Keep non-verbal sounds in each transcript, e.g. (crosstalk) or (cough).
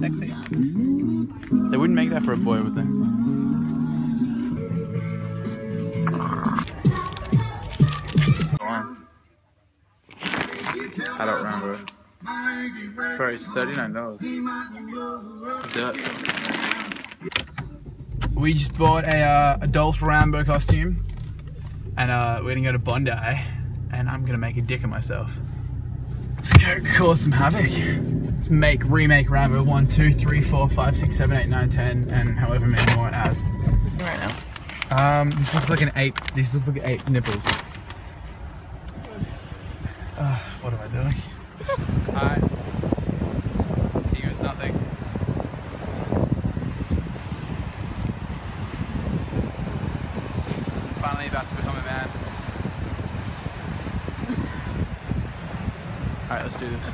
Sexy. They wouldn't make that for a boy, would they? I don't remember. Bro, it's $39. That's it. We just bought a uh, adult Rambo costume and uh, we're gonna go to Bondi and I'm gonna make a dick of myself. Let's go cause some havoc. Let's make remake Rambo 1, 2, 3, 4, 5, 6, 7, 8, 9, 10, and however many more it has. Right now. Um, this looks like an ape. This looks like ape nipples. Uh, what am I doing? Hi. He goes nothing. Finally about to become a man. Alright, let's do this.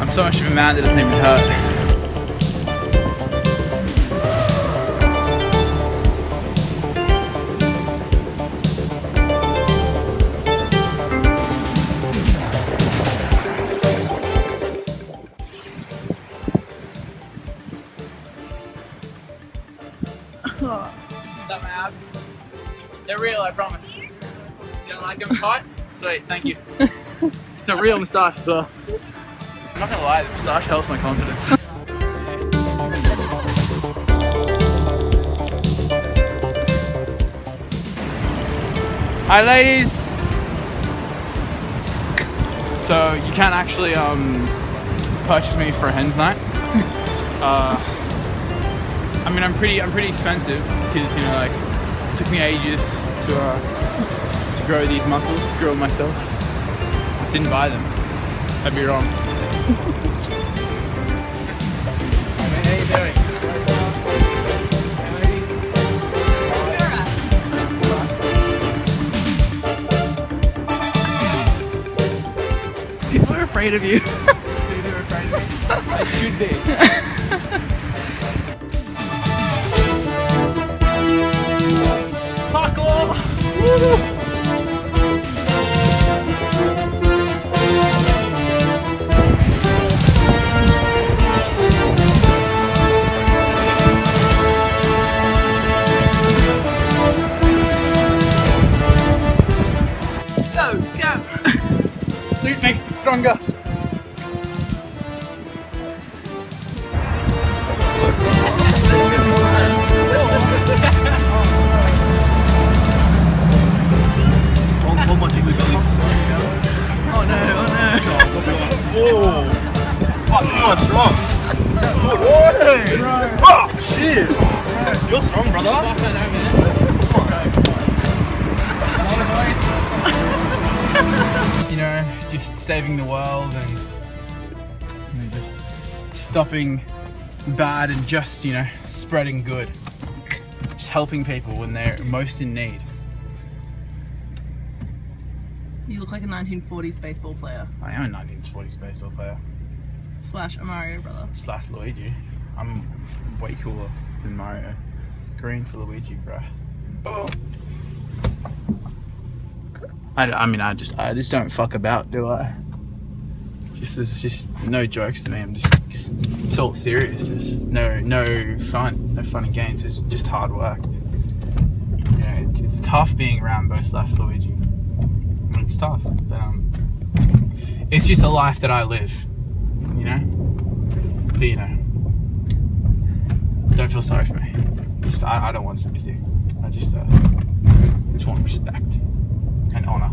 I'm so much of a man that doesn't even hurt. Sweet, thank you. (laughs) it's a real moustache as well. I'm not gonna lie, the moustache helps my confidence. (laughs) Hi ladies! So you can't actually um, purchase me for a hen's night. (laughs) Uh, I mean, I'm pretty, I'm pretty expensive because you know, like, it took me ages to uh, to grow these muscles, grow myself. Didn't buy them. I'd be wrong. How you doing? People are afraid of you. They're afraid of me. They should be. Parkour! Go, Oh no, oh no. Oh, fuck, this one's strong. Oh, shit! You're strong, brother. You know, just saving the world and you know, just stopping bad and just, you know, spreading good. Just helping people when they're most in need. You look like a 1940s baseball player I am a 1940s baseball player. slash a Mario brother. Slash Luigi. I'm way cooler than Mario. Green for Luigi, bro. Oh. I, I mean, I just, I just don't fuck about, do I? Just, there's just no jokes to me. I'm just, it's all serious. There's no, no fun, no fun and games. It's just hard work. You know, it's, it's tough being Rambo slash Luigi. It's tough, but um, it's just a life that I live. You know, but you know, don't feel sorry for me. Just, I, I don't want sympathy. I just, uh, just want respect and honor.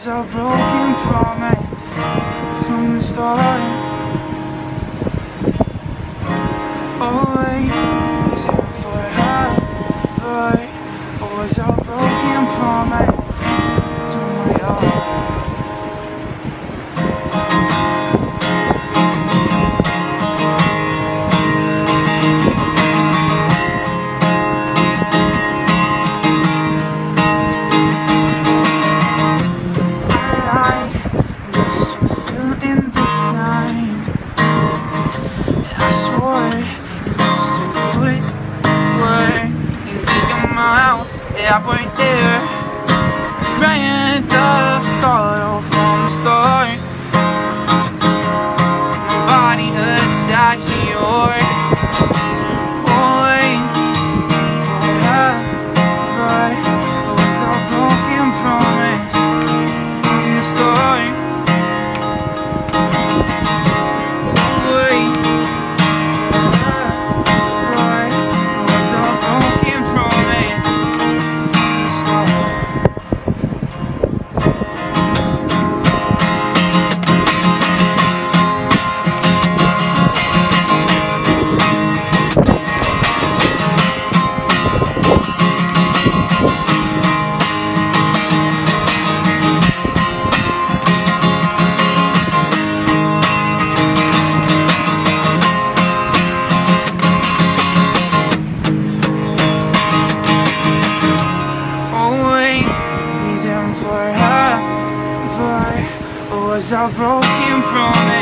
was a broken promise from the start. Always losing for help, but was a broken promise apoy from it.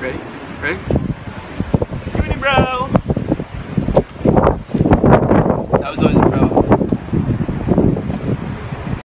Ready? Ready?